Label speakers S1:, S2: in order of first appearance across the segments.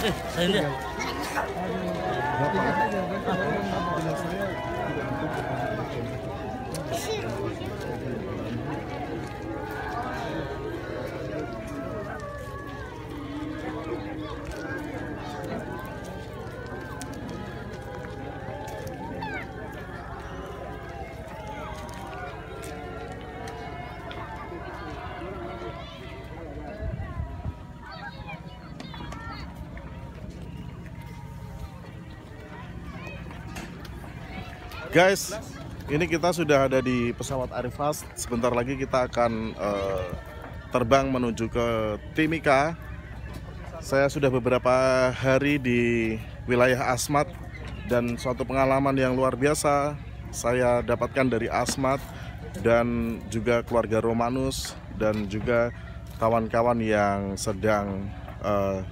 S1: Eh, saya
S2: Guys, ini kita sudah ada di pesawat Arifas. Sebentar lagi kita akan eh, terbang menuju ke Timika. Saya sudah beberapa hari di wilayah Asmat dan suatu pengalaman yang luar biasa saya dapatkan dari Asmat dan juga keluarga Romanus dan juga kawan-kawan yang sedang eh,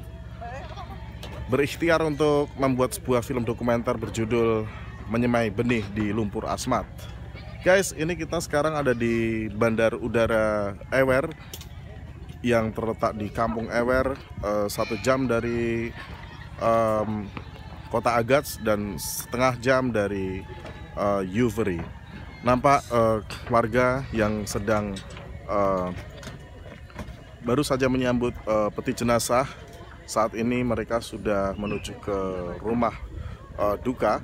S2: berikhtiar untuk membuat sebuah film dokumenter berjudul Menyemai Benih di Lumpur Asmat. Guys, ini kita sekarang ada di Bandar Udara Ewer yang terletak di Kampung Ewer, eh, satu jam dari em, Kota Agats dan setengah jam dari eh, Uvery. Nampak eh, warga yang sedang eh, baru saja menyambut eh, peti jenazah. Saat ini mereka sudah menuju ke rumah eh, duka.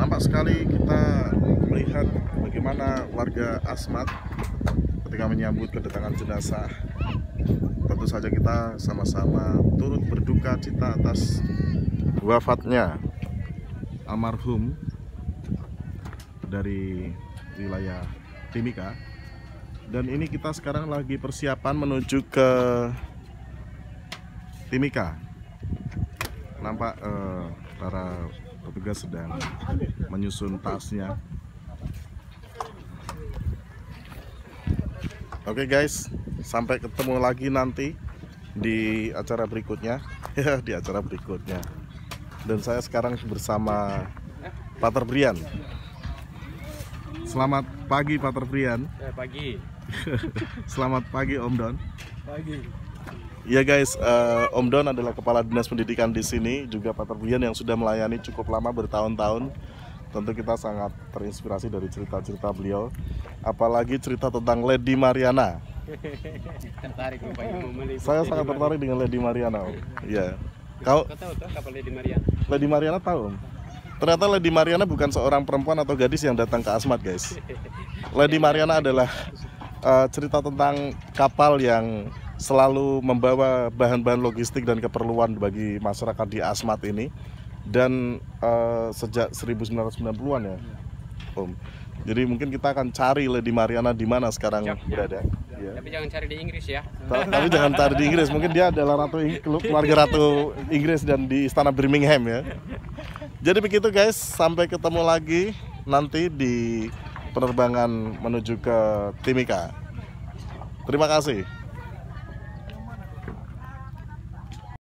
S2: Nampak sekali kita melihat bagaimana warga Asmat ketika menyambut kedatangan jenazah. Tentu saja kita sama-sama turut berduka cita atas wafatnya almarhum dari wilayah Timika. Dan ini kita sekarang lagi persiapan menuju ke Timika. Nampak eh, para petugas sedang menyusun tasnya. Oke guys, sampai ketemu lagi nanti di acara berikutnya. Ya, di acara berikutnya. Dan saya sekarang bersama Pater Brian. Selamat pagi Pater Brian.
S3: Eh, pagi.
S2: Selamat pagi Om Don.
S3: Pagi.
S2: Ya guys, eh, Om Don adalah kepala dinas pendidikan di sini, juga Pater Brian yang sudah melayani cukup lama bertahun-tahun. Tentu kita sangat terinspirasi dari cerita-cerita beliau, apalagi cerita tentang Lady Mariana.
S3: Tertarik Bapak Ibu.
S2: Saya sangat tertarik dengan Lady Mariana. Iya. Kau
S3: tahu tuh kapal Lady Maria?
S2: Lady Mariana tahu? Ternyata Lady Mariana bukan seorang perempuan atau gadis yang datang ke Asmat, guys. Lady Mariana adalah eh, cerita tentang kapal yang selalu membawa bahan-bahan logistik dan keperluan bagi masyarakat di Asmat ini dan eh, sejak 1990-an ya, Om. Jadi mungkin kita akan cari Lady Mariana di mana sekarang
S3: ya.
S2: berada. Ya.
S3: Tapi jangan cari di Inggris ya.
S2: Ta- Tapi jangan cari di Inggris, mungkin dia adalah ratu keluarga ratu Inggris dan di istana Birmingham ya. Jadi begitu guys, sampai ketemu lagi nanti di penerbangan menuju ke Timika. Terima kasih.